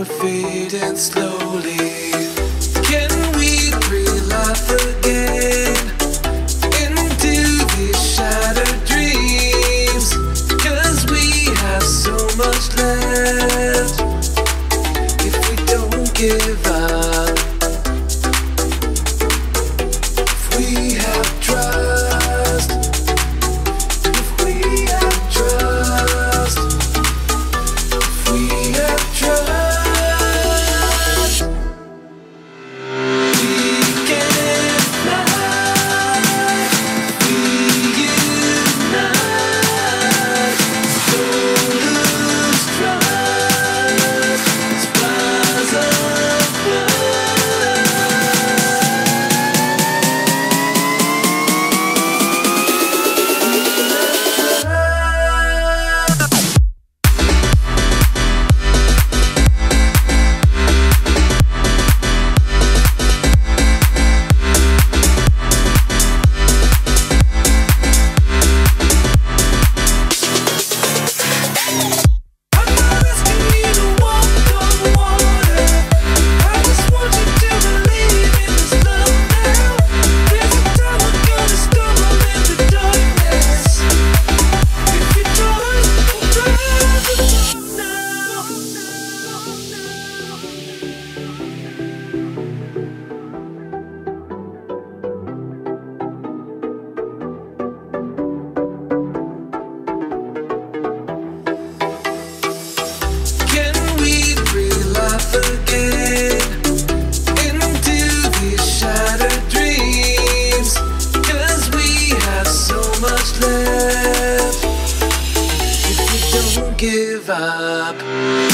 we're fading slow. up.